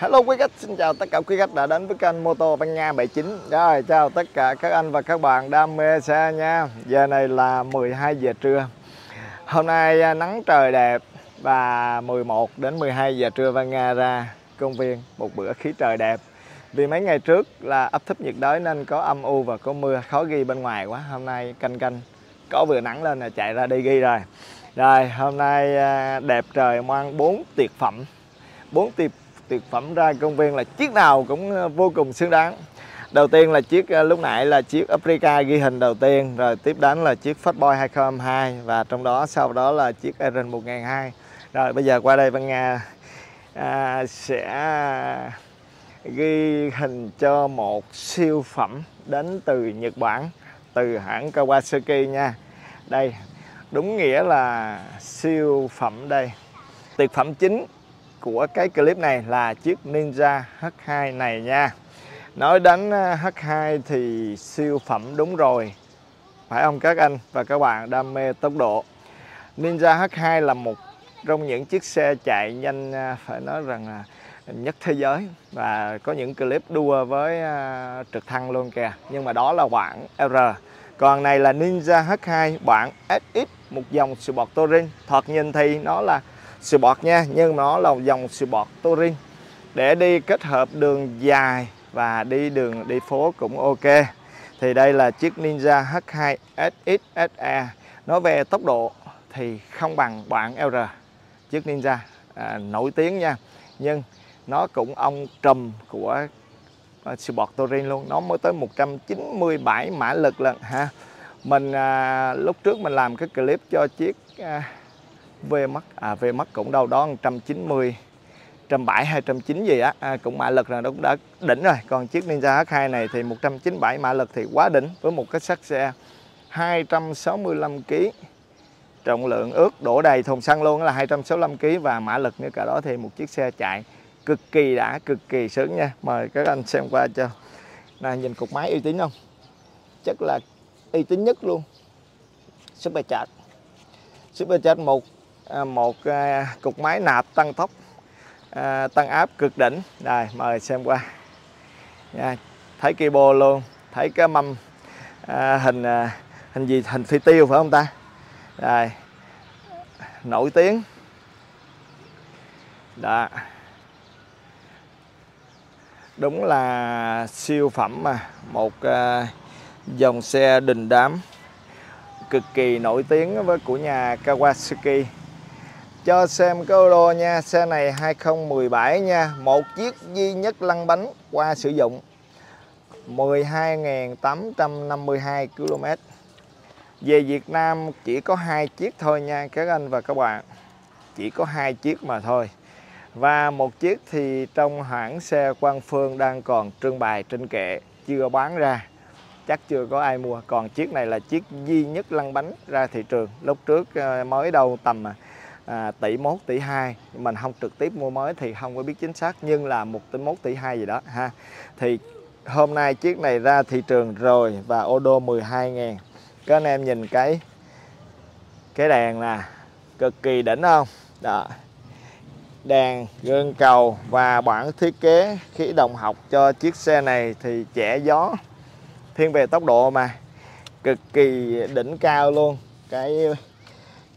Hello quý khách, xin chào tất cả quý khách đã đến với kênh Mô tô Văn Nha 79 Rồi, chào tất cả các anh và các bạn đam mê xe nha. Giờ này là 12 giờ trưa. Hôm nay à, nắng trời đẹp và 11 đến 12 giờ trưa Văn Nga ra công viên một bữa khí trời đẹp. Vì mấy ngày trước là áp thấp nhiệt đới nên có âm u và có mưa khó ghi bên ngoài quá. Hôm nay canh canh có vừa nắng lên là chạy ra đi ghi rồi. Rồi, hôm nay à, đẹp trời mang 4 tiệc phẩm. 4 tiệc tuyệt phẩm ra công viên là chiếc nào cũng ờ, vô cùng xứng đáng. Đầu tiên là chiếc ờ, lúc nãy là chiếc Africa ghi hình đầu tiên rồi tiếp đến là chiếc Fatboy 2022 và trong đó sau đó là chiếc Erin 1002 rồi bây giờ qua đây Văn Nga à, sẽ ghi hình cho một siêu phẩm đến từ Nhật Bản từ hãng Kawasaki nha. Đây đúng nghĩa là siêu phẩm đây. Tuyệt phẩm chính của cái clip này là chiếc Ninja H2 này nha. Nói đến ờ, H2 thì siêu phẩm đúng rồi. Phải không các anh và các bạn? Đam mê tốc độ. Ninja H2 là một trong những chiếc xe chạy nhanh ờ, phải nói rằng là nhất thế giới. Và có những clip đua với ờ, trực thăng luôn kìa. Nhưng mà đó là bản R. Còn này là Ninja H2 bản SX một dòng Sport Touring. Thoạt nhìn thì nó là Sport nha nhưng nó là dòng Sport Touring. Để đi kết hợp đường dài và đi đường đi phố cũng ok. Thì đây là chiếc Ninja H2 SXSE nó nói về tốc độ thì không bằng bạn lr chiếc Ninja à, nổi tiếng nha. Nhưng nó cũng ông trùm của à, Sport Touring luôn. Nó mới tới 197 mã lực lần ha. Mình à, lúc trước mình làm cái clip cho chiếc à, VMAX mắt à VMAX mắt cũng đâu đó 190 170 290 gì á. À, cũng mã lực là nó cũng đã đỉnh rồi. Còn chiếc Ninja H2 này thì 197 mã lực thì quá đỉnh với một cái xác xe 265 kg trọng lượng ước đổ đầy thùng xăng luôn là 265 kg và mã lực nữa cả đó thì một chiếc xe chạy cực kỳ đã cực kỳ sướng nha. Mời các anh xem qua cho. Này nhìn cục máy uy tín không? Chắc là uy tín nhất luôn. Supercharged. Supercharged super À, một à, cục máy nạp tăng tốc. À, tăng áp cực đỉnh. Đây mời xem qua. Nha, thấy keyboard luôn. Thấy cái mâm hình hình gì, hình phi tiêu phải không ta? Đây nổi tiếng. Đó. Đúng là siêu phẩm mà. Một dòng xe đình đám cực kỳ nổi tiếng với của nhà Kawasaki cho xem cái ô tô nha, xe này 2017 nha, một chiếc duy nhất lăn bánh qua sử dụng. 12.852 km về Việt Nam chỉ có hai chiếc thôi nha, các anh và các bạn. Chỉ có hai chiếc mà thôi. Và một chiếc thì trong hãng xe Quang Phương đang còn trưng bày trên kệ, chưa bán ra. Chắc chưa có ai mua. Còn chiếc này là chiếc duy nhất lăn bánh ra thị trường. Lúc trước ờ, mới đâu tầm à, à, tỷ 1 tỷ 2 mình không trực tiếp mua mới thì không có biết chính xác nhưng là một tỷ 1 tỷ 2 gì đó ha. Thì hôm nay chiếc này ra thị trường rồi và ô đô 12 ngàn. Các anh em nhìn cái cái đèn nè cực kỳ đỉnh không? Đó. Đèn gương cầu và bản thiết kế khí động học cho chiếc xe này thì trẻ gió thiên về tốc độ mà. Cực kỳ đỉnh cao luôn. Cái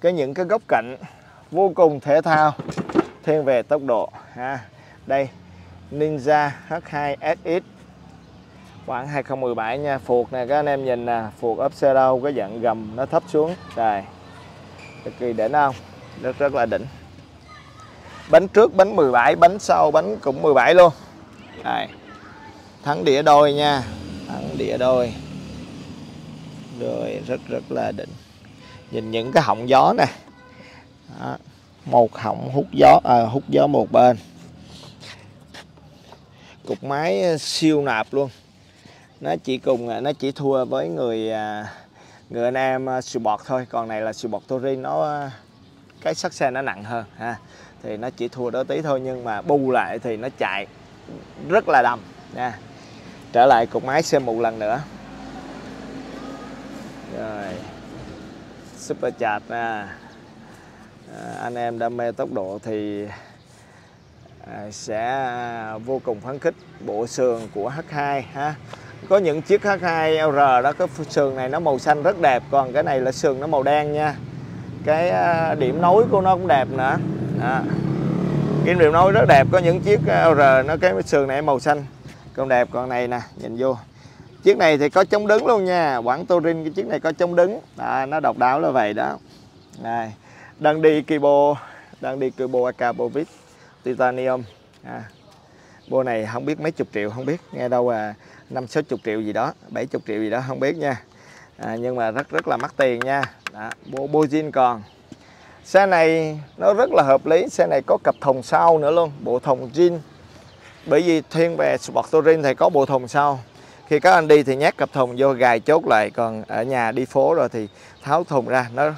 cái những cái góc cạnh vô cùng thể thao. Thiên về tốc độ, ha. Đây, Ninja H2 SX khoảng 2017 nha. Phuộc này các anh em nhìn nè. Phuộc ốp xe đâu, cái dạng gầm nó thấp xuống. Đây, cực kỳ đỉnh không? Rất rất là đỉnh. Bánh trước bánh 17 bánh sau bánh cũng 17 luôn. Đây, thắng đĩa đôi nha. Thắng đĩa đôi. Rồi, rất rất là đỉnh. Nhìn những cái họng gió nè. Đó một họng hút gió à, hút gió một bên. Cục máy à, siêu nạp luôn. Nó chỉ cùng à, nó chỉ thua với người à, người anh em siêu bọt thôi. Còn này là bọt Touring nó cái sắc xe nó nặng hơn ha. Thì nó chỉ thua đó tí thôi nhưng mà bu lại thì nó chạy rất là đầm nha. Trở lại cục máy xem một lần nữa. Rồi. Super chặt nè À, anh em đam mê tốc độ thì à, sẽ vô cùng phấn khích. Bộ sườn của H2 ha. Có những chiếc H2R đó cái sườn này nó màu xanh rất đẹp còn cái này là sườn nó màu đen nha. Cái à, điểm nối của nó cũng đẹp nữa. Đó. cái điểm nối rất đẹp có những chiếc à, R nó cái sườn này màu xanh còn đẹp còn này nè nhìn vô. Chiếc này thì có chống đứng luôn nha. Quảng touring cái chiếc này có chống đứng. À, nó độc đáo là vậy đó. Này đang đi Kibo đang đi Kibo akapovic titanium. À, bộ này không biết mấy chục triệu không biết nghe đâu à năm sáu chục triệu gì đó bảy chục triệu gì đó không biết nha. À, nhưng mà rất rất là mắc tiền nha. Đó, bộ bộ zin còn. Xe này nó rất là hợp lý xe này có cặp thùng sau nữa luôn bộ thùng zin bởi vì thiên về Sport Touring thì có bộ thùng sau. Khi các anh đi thì nhét cặp thùng vô gài chốt lại còn ở nhà đi phố rồi thì tháo thùng ra nó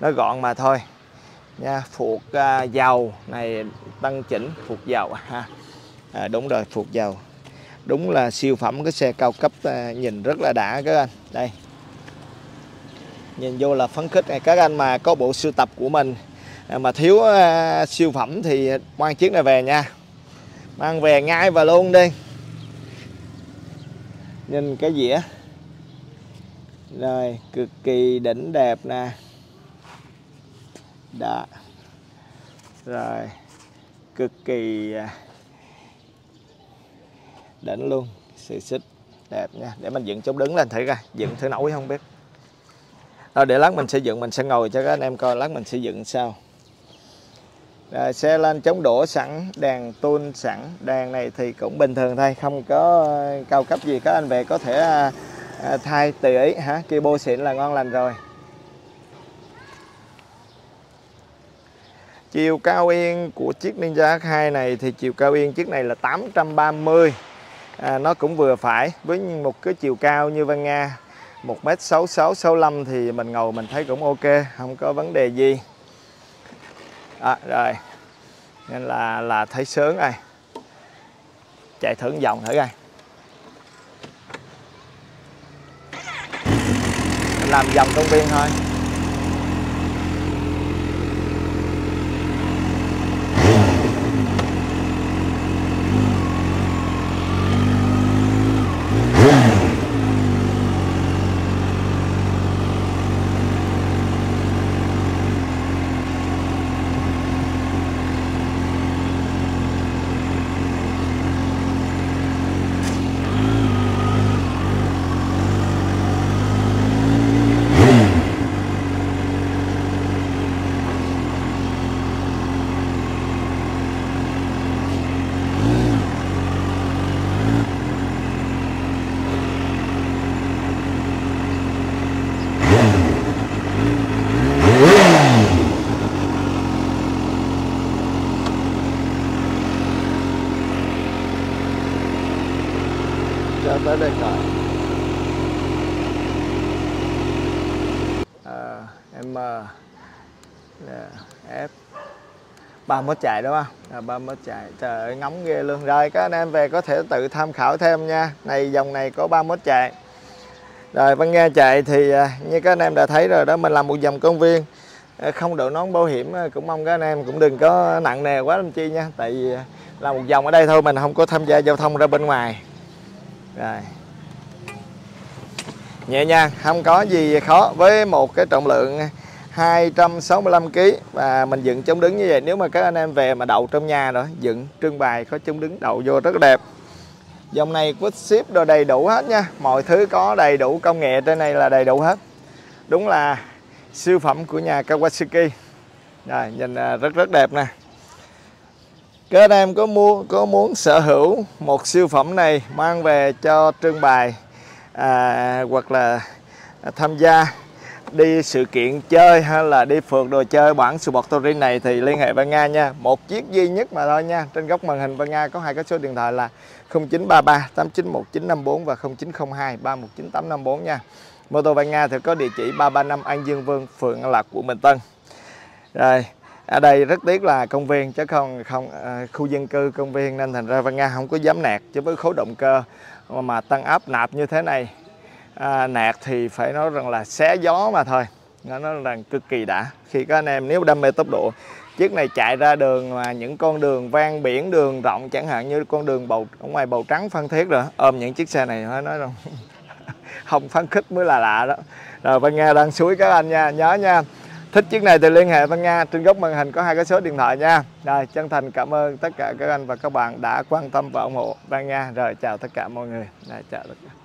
nó gọn mà thôi. Nha phuộc à, dầu này tăng chỉnh phuộc dầu ha. À, đúng rồi phuộc dầu. Đúng là siêu phẩm cái xe cao cấp à, nhìn rất là đã các anh. Đây. Nhìn vô là phấn khích này. Các anh mà có bộ sưu tập của mình à, mà thiếu à, siêu phẩm thì mang chiếc này về nha. Mang về ngay và luôn đi. Nhìn cái dĩa. Rồi cực kỳ đỉnh đẹp nè đó. Rồi. Cực kỳ à, đỉnh luôn. Xì xích đẹp nha. Để mình dựng chống đứng lên thử coi. Dựng thử nổi không biết. Rồi để lát mình sẽ dựng mình sẽ ngồi cho các anh em coi. Lát mình sẽ dựng sao rồi, xe lên chống đổ sẵn đèn tôn sẵn. Đèn này thì cũng bình thường thôi. Không có cao cấp gì. Các anh về có thể à, à, thay tùy ý hả? Kia bô xịn là ngon lành rồi. Chiều cao yên của chiếc Ninja H2 này thì chiều cao yên chiếc này là 830 à, nó cũng vừa phải với một cái chiều cao như Văn Nga 1m6665 thì mình ngồi mình thấy cũng ok không có vấn đề gì. À, rồi. Nên là là thấy sướng rồi. Chạy thử vòng thử coi. Làm vòng công viên thôi cho tới đây coi à, em F 31 chạy đúng không? À, 31 chạy. Trời ơi ngóng ghê luôn. Rồi các anh em về có thể tự tham khảo thêm nha. Này dòng này có 31 chạy. Rồi Văn Nghe chạy thì à, như các anh em đã thấy rồi đó mình làm một dòng công viên à, không đội nón bảo hiểm à, cũng mong các anh em cũng đừng có nặng nề quá làm chi nha tại vì là một vòng ở đây thôi mình không có tham gia giao thông ra bên ngoài rồi nhẹ nhàng không có gì khó với một cái trọng lượng 265 kg và mình dựng chống đứng như vậy. Nếu mà các anh em về mà đậu trong nhà rồi dựng trưng bày có chống đứng đậu vô rất đẹp. Dòng này quýt ship đồ đầy đủ hết nha. Mọi thứ có đầy đủ công nghệ trên này là đầy đủ hết. Đúng là siêu phẩm của nhà Kawasaki. Rồi nhìn à, rất rất đẹp nè. Các anh em có mua có muốn sở hữu một siêu phẩm này mang về cho trưng bày à, hoặc là tham gia đi sự kiện chơi hay là đi phượt đồ chơi bản Sport Touring này thì liên hệ Văn Nga nha. Một chiếc duy nhất mà thôi nha. Trên góc màn hình Văn Nga có hai cái số điện thoại là 0933 891954 và 0902 319854 nha. Mô tô Văn Nga thì có địa chỉ 335 An Dương Vương phường An Lạc quận Bình Tân. Rồi ở đây rất tiếc là công viên chứ không không à, khu dân cư công viên nên thành ra Văn Nga không có dám nạt chứ với khối động cơ mà tăng áp nạp như thế này à, nạt thì phải nói rằng là xé gió mà thôi. Nó nói rằng cực kỳ đã. Khi các anh em nếu đam mê tốc độ chiếc này chạy ra đường mà những con đường ven biển đường rộng chẳng hạn như con đường bầu ở ngoài bầu trắng phan thiết rồi ôm những chiếc xe này nói rằng không phán khích mới là lạ đó. Rồi Văn Nga đang suối các anh nha nhớ nha. Thích chiếc này thì liên hệ Văn Nga trên góc màn hình có hai cái số điện thoại nha. Rồi chân thành cảm ơn tất cả các anh và các bạn đã quan tâm và ủng hộ Văn Nga. Rồi chào tất cả mọi người. Rồi chào tất cả.